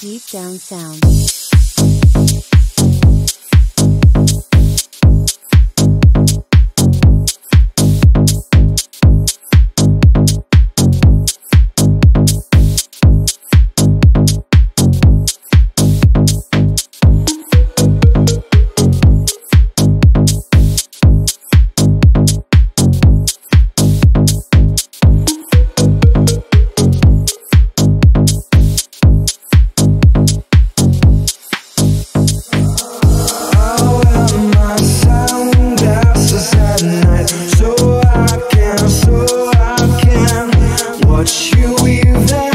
deep down sound. we've had.